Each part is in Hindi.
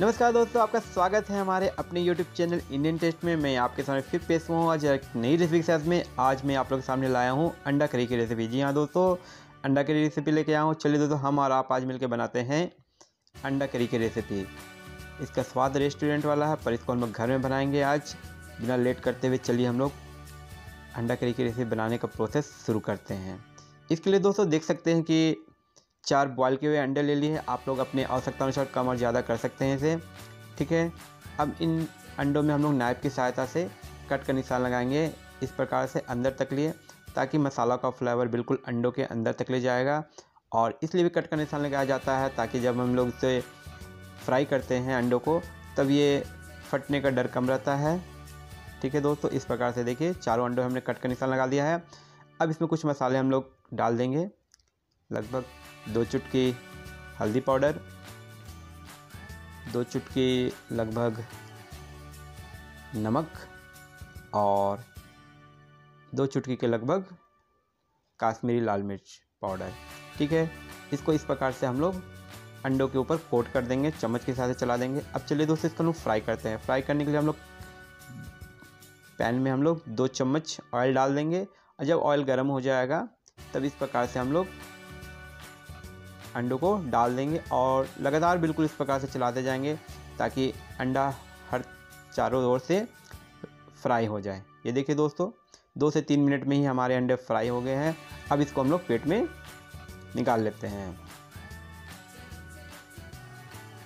नमस्कार दोस्तों, आपका स्वागत है हमारे अपने YouTube चैनल इंडियन टेस्ट में। मैं आपके सामने फिर पेश हुआ हूँ आज एक नई रेसिपी के साथ में। आज मैं आप लोग के सामने लाया हूँ अंडा करी की रेसिपी जी हाँ दोस्तों, अंडा करी रेसिपी लेके आया हूँ। चलिए दोस्तों, हम और आप आज मिलकर बनाते हैं अंडा करी की रेसिपी इसका स्वाद रेस्टोरेंट वाला है, पर इसको हम लोग घर में बनाएँगे आज। बिना लेट करते हुए चलिए हम लोग अंडा करी की रेसिपी बनाने का प्रोसेस शुरू करते हैं। इसके लिए दोस्तों, देख सकते हैं कि चार बॉयल किए हुए अंडे ले लिए। आप लोग अपने आवश्यकता अनुसार कम और ज़्यादा कर सकते हैं इसे। ठीक है? अब इन अंडों में हम लोग नाइफ की सहायता से कट का निशान लगाएँगे इस प्रकार से अंदर तक लिए, ताकि मसाला का फ्लेवर बिल्कुल अंडों के अंदर तक ले जाएगा। और इसलिए भी कट का निशान लगाया जाता है, ताकि जब हम लोग इसे फ्राई करते हैं अंडों को, तब ये फटने का डर कम रहता है। ठीक है दोस्तों? इस प्रकार से देखिए, चारों अंडों हमने कट का निशान लगा दिया है। अब इसमें कुछ मसाले हम लोग डाल देंगे। लगभग दो चुटकी हल्दी पाउडर, दो चुटकी लगभग नमक और दो चुटकी के लगभग काश्मीरी लाल मिर्च पाउडर। ठीक है? इसको इस प्रकार से हम लोग अंडों के ऊपर कोट कर देंगे, चम्मच के साथ चला देंगे। अब चलिए दोस्तों, इसको हम फ्राई करते हैं। फ्राई करने के लिए हम लोग पैन में हम लोग दो चम्मच ऑयल डाल देंगे और जब ऑयल गर्म हो जाएगा, तब इस प्रकार से हम लोग अंडों को डाल देंगे और लगातार बिल्कुल इस प्रकार से चलाते जाएँगे ताकि अंडा हर चारों ओर से फ्राई हो जाए। ये देखिए दोस्तों, दो से तीन मिनट में ही हमारे अंडे फ्राई हो गए हैं। अब इसको हम लोग पेट में निकाल लेते हैं।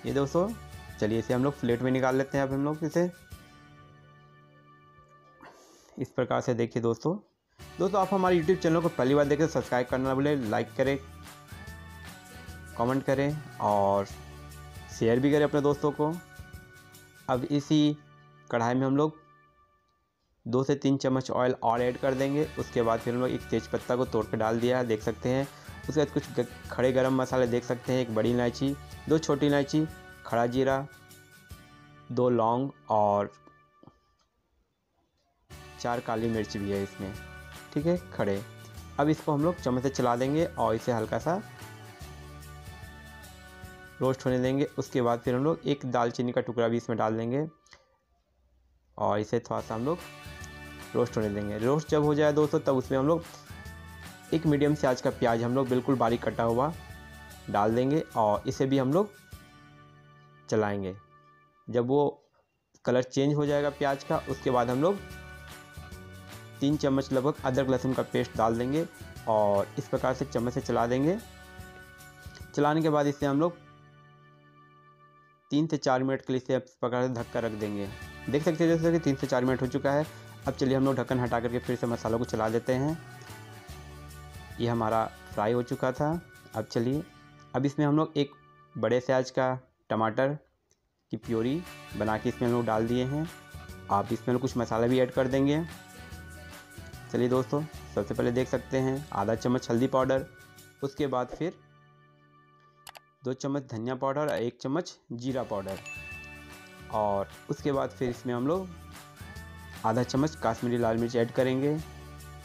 ये दोस्तों, चलिए इसे हम लोग प्लेट में निकाल लेते हैं अब हम लोग इसे। इस प्रकार से देखिए दोस्तों। दोस्तों, आप हमारे यूट्यूब चैनल को पहली बार देखें सब्सक्राइब करना भूलें, लाइक करें कमेंट करें और शेयर भी करें अपने दोस्तों को। अब इसी कढ़ाई में हम लोग दो से तीन चम्मच ऑयल और ऐड कर देंगे। उसके बाद फिर हम लोग एक तेज़ पत्ता को तोड़ कर डाल दिया, देख सकते हैं। उसके बाद कुछ खड़े गरम मसाले देख सकते हैं, एक बड़ी इलायची, दो छोटी इलायची, खड़ा जीरा, दो लौंग और चार काली मिर्च भी है इसमें, ठीक है, खड़े। अब इसको हम लोग चम्मच से चला देंगे और इसे हल्का सा रोस्ट होने देंगे। उसके बाद फिर हम लोग एक दालचीनी का टुकड़ा भी इसमें डाल देंगे और इसे थोड़ा सा हम लोग रोस्ट होने देंगे। रोस्ट जब हो जाए दोस्तों, तब उसमें हम लोग एक मीडियम साइज़ का प्याज हम लोग बिल्कुल बारीक कटा हुआ डाल देंगे और इसे भी हम लोग चलाएँगे। जब वो कलर चेंज हो जाएगा प्याज का, उसके बाद हम लोग तीन चम्मच लगभग अदरक लहसुन का पेस्ट डाल देंगे और इस प्रकार से चम्मच से चला देंगे। चलाने के बाद इसे हम लोग तीन से चार मिनट के लिए इसे इस प्रकार से ढक कर रख देंगे। देख सकते हैं जैसे कि तीन से चार मिनट हो चुका है। अब चलिए हम लोग ढक्कन हटा करके फिर से मसालों को चला देते हैं। ये हमारा फ्राई हो चुका था। अब चलिए, अब इसमें हम लोग एक बड़े साइज़ का टमाटर की प्योरी बना के इसमें हम लोग डाल दिए हैं। आप इसमें कुछ मसाला भी ऐड कर देंगे। चलिए दोस्तों, सबसे पहले देख सकते हैं आधा चम्मच हल्दी पाउडर, उसके बाद फिर दो चम्मच धनिया पाउडर और एक चम्मच जीरा पाउडर। और उसके बाद फिर इसमें हम लोग आधा चम्मच काश्मीरी लाल मिर्च ऐड करेंगे।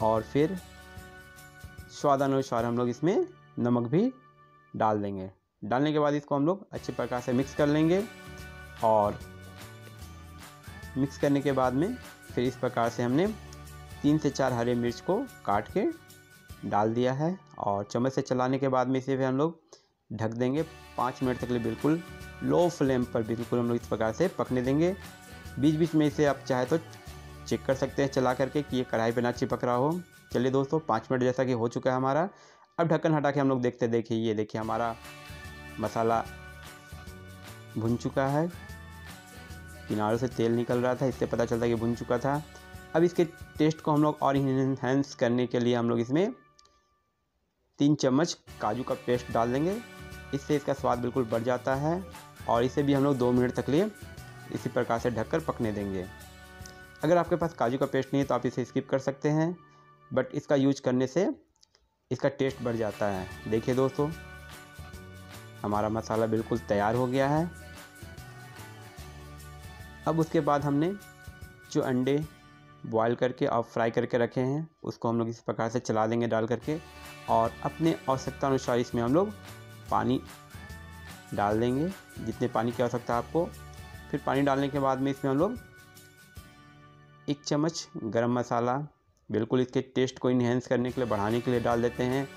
और फिर स्वादानुसार हम लोग इसमें नमक भी डाल देंगे। डालने के बाद इसको हम लोग अच्छे प्रकार से मिक्स कर लेंगे। और मिक्स करने के बाद में फिर इस प्रकार से हमने तीन से चार हरे मिर्च को काट के डाल दिया है। और चम्मच से चलाने के बाद में इसे फिर हम लोग ढक देंगे पाँच मिनट तक लिए बिल्कुल लो फ्लेम पर बिल्कुल हम लोग इस प्रकार से पकने देंगे। बीच बीच में इसे आप चाहे तो चेक कर सकते हैं, चला करके कि ये कढ़ाई पे ना चिपक रहा हो। चलिए दोस्तों, पाँच मिनट जैसा कि हो चुका है हमारा। अब ढक्कन हटा के हम लोग देखते, देखिए, ये देखिए हमारा मसाला भुन चुका है। किनारों से तेल निकल रहा था, इससे पता चलता कि भुन चुका था। अब इसके टेस्ट को हम लोग और इन्हेंस करने के लिए हम लोग इसमें तीन चम्मच काजू का पेस्ट डाल देंगे। इससे इसका स्वाद बिल्कुल बढ़ जाता है और इसे भी हम लोग दो मिनट तक लिए इसी प्रकार से ढककर पकने देंगे। अगर आपके पास काजू का पेस्ट नहीं है तो आप इसे स्किप कर सकते हैं बट इसका यूज़ करने से इसका टेस्ट बढ़ जाता है। देखिए दोस्तों, हमारा मसाला बिल्कुल तैयार हो गया है। अब उसके बाद हमने जो अंडे बॉयल करके और फ्राई करके रखे हैं, उसको हम लोग इस प्रकार से चला देंगे डाल करके और अपने आवश्यकता अनुसार इसमें हम लोग पानी डाल देंगे, जितने पानी की आवश्यकता आपको। फिर पानी डालने के बाद में इसमें हम लोग एक चम्मच गरम मसाला, बिल्कुल इसके टेस्ट को इन्हेंस करने के लिए, बढ़ाने के लिए डाल देते हैं।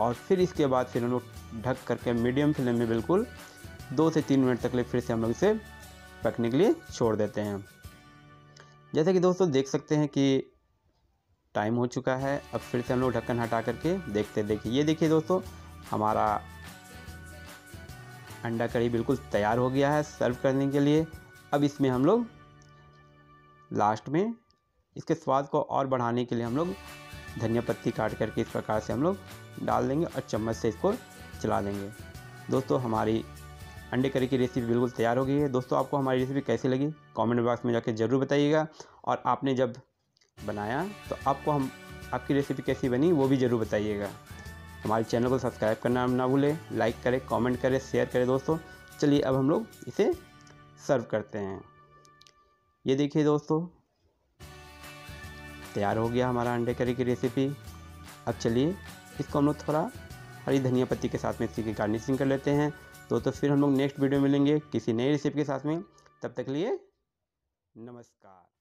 और फिर इसके बाद फिर हम लोग ढक करके मीडियम फ्लेम में बिल्कुल दो से तीन मिनट तक लिए फिर से हम लोग इसे पकने के लिए छोड़ देते हैं। जैसे कि दोस्तों, देख सकते हैं कि टाइम हो चुका है। अब फिर से हम लोग ढक्कन हटा करके देखते देखिए, ये देखिए दोस्तों, हमारा अंडा करी बिल्कुल तैयार हो गया है सर्व करने के लिए। अब इसमें हम लोग लास्ट में इसके स्वाद को और बढ़ाने के लिए हम लोग धनिया पत्ती काट करके इस प्रकार से हम लोग डाल देंगे और चम्मच से इसको चला देंगे। दोस्तों, हमारी अंडे करी की रेसिपी बिल्कुल तैयार हो गई है। दोस्तों, आपको हमारी रेसिपी कैसी लगी? कमेंट बॉक्स में जाकर ज़रूर बताइएगा। और आपने जब बनाया तो आपको हम, आपकी रेसिपी कैसी बनी, वो भी ज़रूर बताइएगा। हमारे चैनल को सब्सक्राइब करना ना भूलें लाइक करें कमेंट करें शेयर करें दोस्तों। चलिए अब हम लोग इसे सर्व करते हैं। ये देखिए दोस्तों, तैयार हो गया हमारा अंडे करी की रेसिपी अब चलिए इसको हम लोग थोड़ा हरी धनिया पत्ती के साथ में इसी की गार्निशिंग कर लेते हैं। तो तो फिर हम लोग नेक्स्ट वीडियो मिलेंगे किसी नई रेसिपी के साथ में। तब तक लिए नमस्कार।